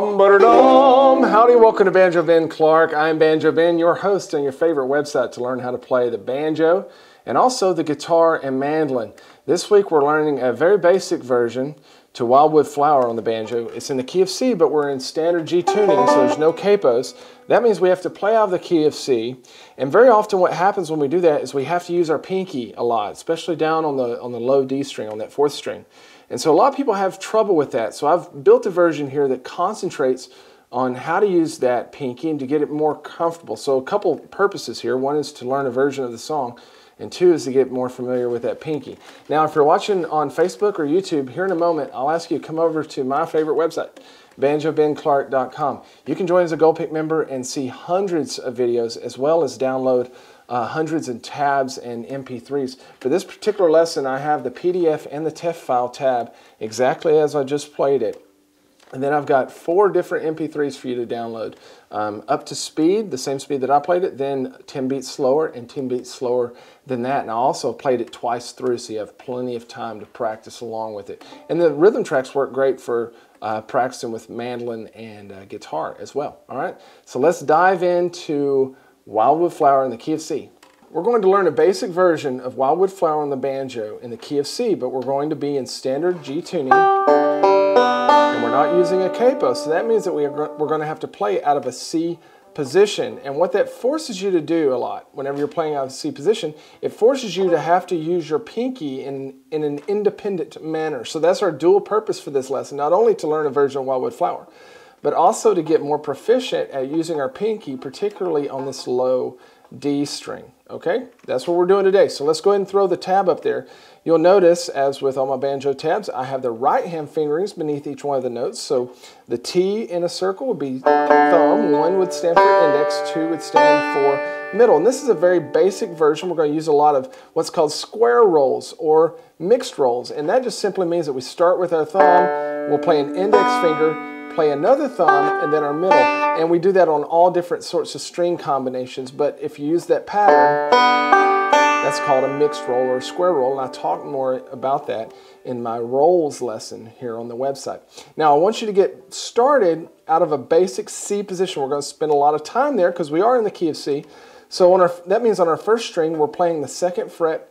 Dum. Howdy, welcome to Banjo Ben Clark. I'm Banjo Ben, your host on your favorite website to learn how to play the banjo and also the guitar and mandolin. This week we're learning a very basic version to Wildwood Flower on the banjo. It's in the key of C, but we're in standard G tuning, so there's no capos. That means we have to play out of the key of C. And very often what happens when we do that is we have to use our pinky a lot, especially down on the, on the low D string, on that fourth string. And so a lot of people have trouble with that. So I've built a version here that concentrates on how to use that pinky and to get it more comfortable. So a couple purposes here. One is to learn a version of the song and two is to get more familiar with that pinky. Now, if you're watching on Facebook or YouTube, here in a moment, I'll ask you to come over to my favorite website, banjobenclark.com. You can join as a Gold Pick member and see hundreds of videos as well as download uh, hundreds of tabs and MP3s. For this particular lesson, I have the PDF and the TEF file tab exactly as I just played it. And then I've got four different MP3s for you to download. Um, up to speed, the same speed that I played it, then 10 beats slower and 10 beats slower than that. And I also played it twice through so you have plenty of time to practice along with it. And the rhythm tracks work great for uh, practicing with mandolin and uh, guitar as well. All right, so let's dive into Wildwood Flower in the key of C. We're going to learn a basic version of Wildwood Flower on the banjo in the key of C, but we're going to be in standard G tuning, and we're not using a capo, so that means that we are, we're going to have to play out of a C position. And what that forces you to do a lot, whenever you're playing out of C position, it forces you to have to use your pinky in, in an independent manner. So that's our dual purpose for this lesson, not only to learn a version of Wildwood Flower, but also to get more proficient at using our pinky, particularly on this low D string. Okay, that's what we're doing today. So let's go ahead and throw the tab up there. You'll notice, as with all my banjo tabs, I have the right hand fingerings beneath each one of the notes. So the T in a circle would be thumb, one would stand for index, two would stand for middle. And this is a very basic version. We're going to use a lot of what's called square rolls or mixed rolls. And that just simply means that we start with our thumb, we'll play an index finger, play another thumb, and then our middle. And we do that on all different sorts of string combinations. But if you use that pattern, that's called a mixed roll or square roll. And I talk more about that in my rolls lesson here on the website. Now, I want you to get started out of a basic C position. We're going to spend a lot of time there because we are in the key of C. So on our, that means on our first string, we're playing the second fret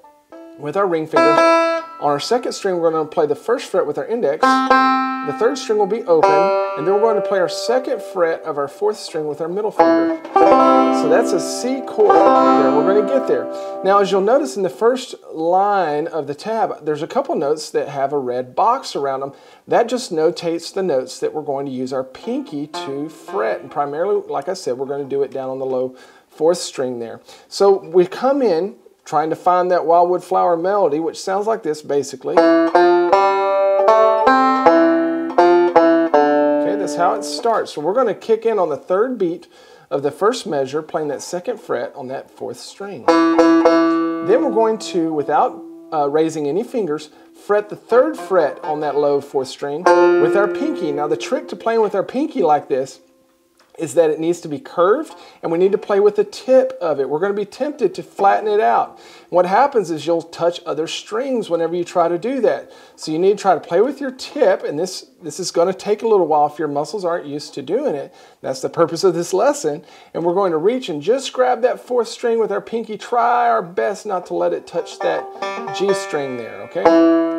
with our ring finger. On our second string, we're going to play the first fret with our index. The third string will be open, and then we're going to play our second fret of our fourth string with our middle finger. So that's a C chord there. We're going to get there. Now, as you'll notice in the first line of the tab, there's a couple notes that have a red box around them. That just notates the notes that we're going to use our pinky to fret. And primarily, like I said, we're going to do it down on the low fourth string there. So we come in trying to find that wildwood flower melody, which sounds like this basically. Okay, that's how it starts. So we're going to kick in on the third beat of the first measure, playing that second fret on that fourth string. Then we're going to, without uh, raising any fingers, fret the third fret on that low fourth string with our pinky. Now the trick to playing with our pinky like this is that it needs to be curved and we need to play with the tip of it. We're going to be tempted to flatten it out. What happens is you'll touch other strings whenever you try to do that. So you need to try to play with your tip and this, this is going to take a little while if your muscles aren't used to doing it. That's the purpose of this lesson. And we're going to reach and just grab that fourth string with our pinky. Try our best not to let it touch that G string there, okay?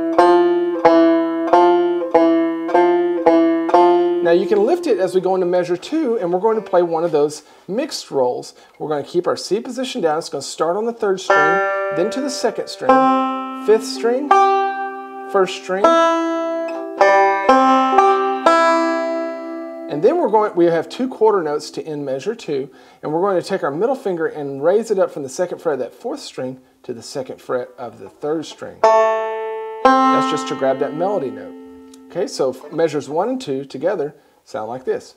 Now you can lift it as we go into measure two, and we're going to play one of those mixed rolls. We're going to keep our C position down. It's going to start on the third string, then to the second string, fifth string, first string, and then we're going, we have two quarter notes to end measure two, and we're going to take our middle finger and raise it up from the second fret of that fourth string to the second fret of the third string. That's just to grab that melody note. Okay, so measures one and two together sound like this.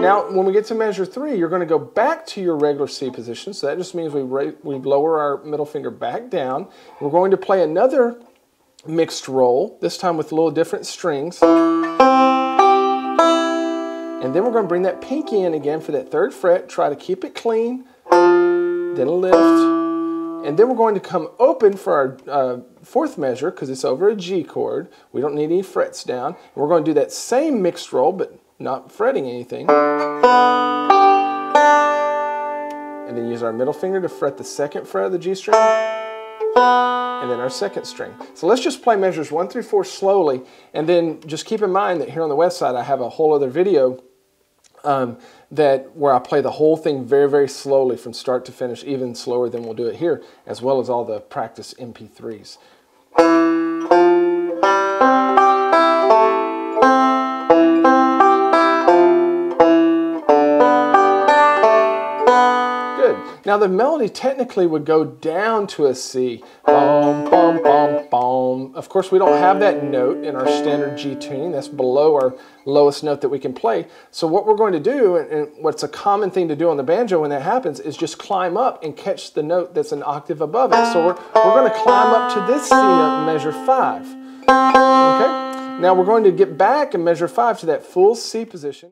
Now, when we get to measure three, you're going to go back to your regular C position. So that just means we, we lower our middle finger back down. We're going to play another mixed roll, this time with a little different strings. And then we're going to bring that pinky in again for that third fret. Try to keep it clean then a lift, And then we're going to come open for our uh, fourth measure because it's over a G chord. We don't need any frets down. And we're going to do that same mixed roll, but not fretting anything. And then use our middle finger to fret the second fret of the G string. And then our second string. So let's just play measures one through four slowly. And then just keep in mind that here on the west side I have a whole other video um, that where I play the whole thing very, very slowly from start to finish, even slower than we'll do it here, as well as all the practice MP3s. Now the melody technically would go down to a C. Boom, boom, boom, boom. Of course, we don't have that note in our standard G tuning. That's below our lowest note that we can play. So what we're going to do, and what's a common thing to do on the banjo when that happens, is just climb up and catch the note that's an octave above it. So we're, we're going to climb up to this C note measure five. Okay? Now we're going to get back and measure five to that full C position.